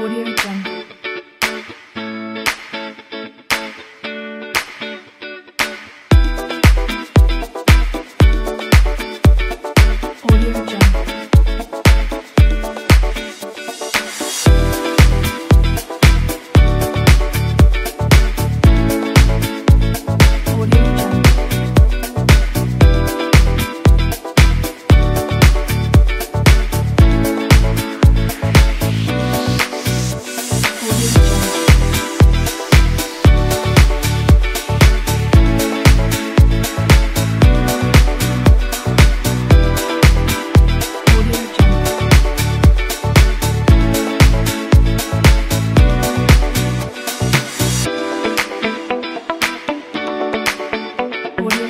Audio Jungle. Audio.